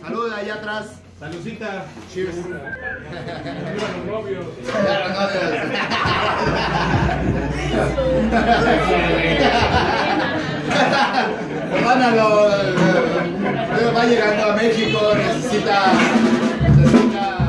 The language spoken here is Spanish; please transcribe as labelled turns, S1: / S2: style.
S1: Salud allá atrás.
S2: Salucita.
S1: Cheers.
S2: Arriba los novios.
S1: Hermana, lo, lo- va llegando a México, necesita. necesita